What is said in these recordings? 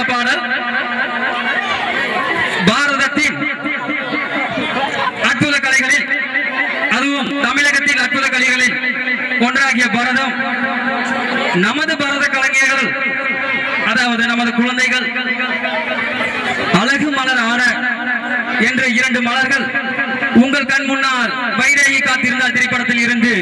அடுத்த பாடல் பாரதத்தின் அற்புத கலைகளில் அதுவும் தமிழகத்தின் அற்புத கலைகளில் ஒன்றாகிய பரதம். நமது பரத கலைஞர்கள் அதாவது நமது குழந்தைகள் அழகு மலர் ஆன என்ற இரண்டு மலர்கள் உங்கள் கண் முன்னால் வைரேகி காத்திருந்தால் திரைப்படத்தில் இருந்து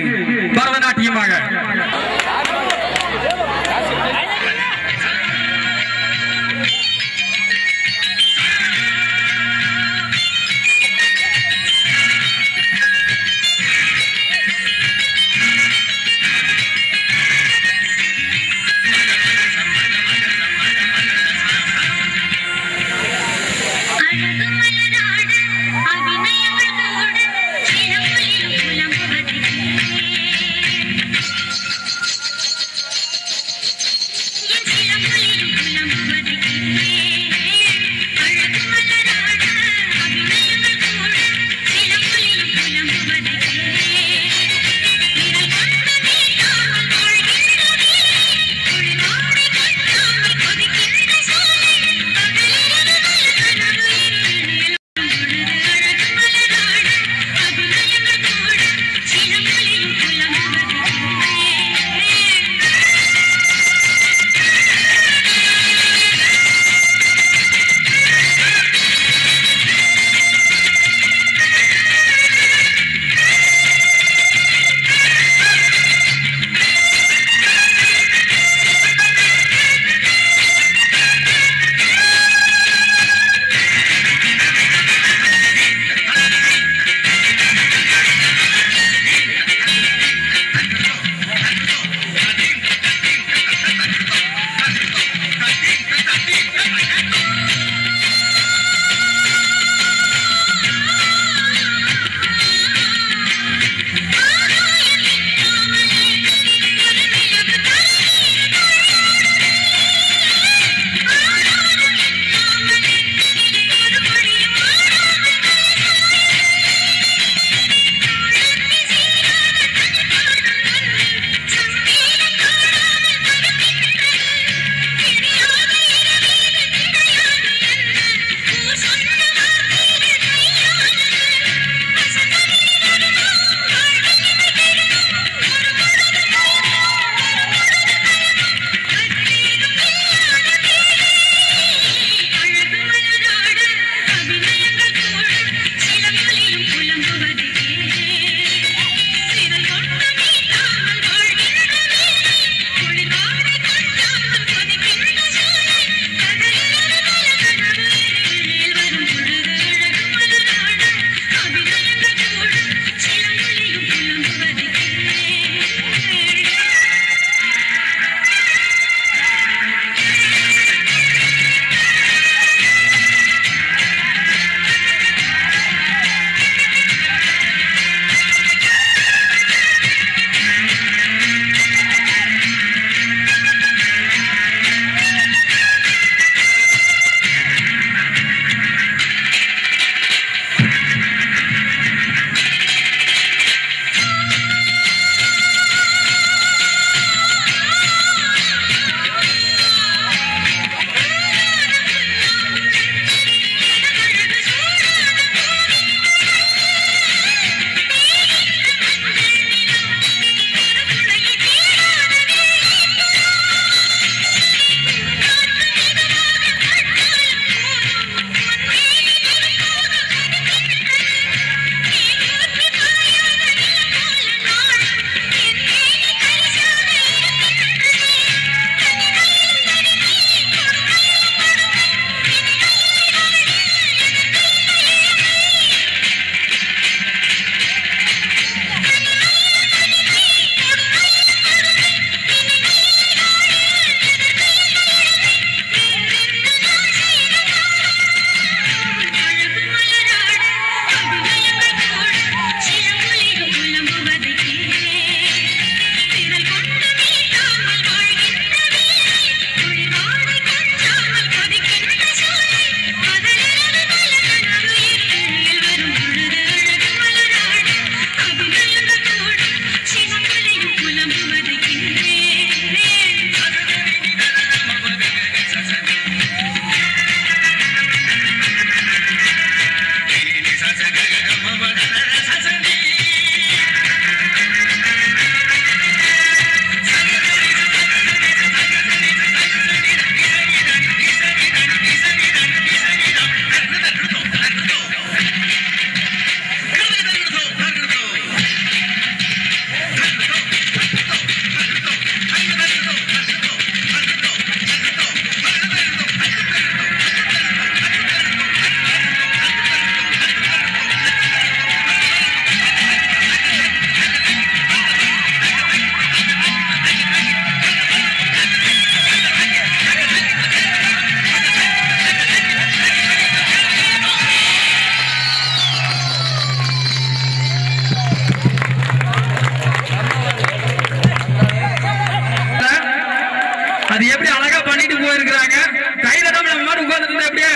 அது எப்படி அழகா பண்ணிட்டு போயிருக்கிறாங்க? கைதட்டம் நம்ம மாதிரி உட்கார்ந்து இருந்தா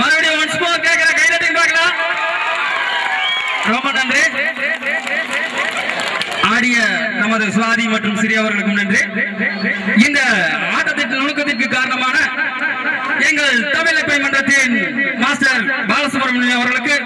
மறுபடியும் ஒன்ஸ் போக கேட்கிற கைதட்டம் பார்க்கலாம். ரொம்ப நன்றி. ஆடிய நமது சுவாதி மற்றும் சிறிய அவர்களுக்கும் நன்றி. இந்த ஆட்டத்திற்கு நுணுக்கத்திற்கு காரணமான எங்கள் தமிழ் மன்றத்தின் மாஸ்டர் பாலசுப்ரமணியம் அவர்களுக்கு